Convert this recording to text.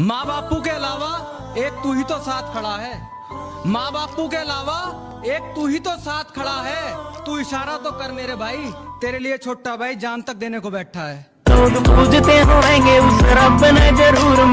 माँ बापू के अलावा एक तू ही तो साथ खड़ा है। माँ बापू के अलावा एक तू ही तो साथ खड़ा है। तू इशारा तो कर मेरे भाई, तेरे लिए छोटा भाई जान तक देने को बैठा है। लोग पूजते होंगे, उस रब ने ज़रूर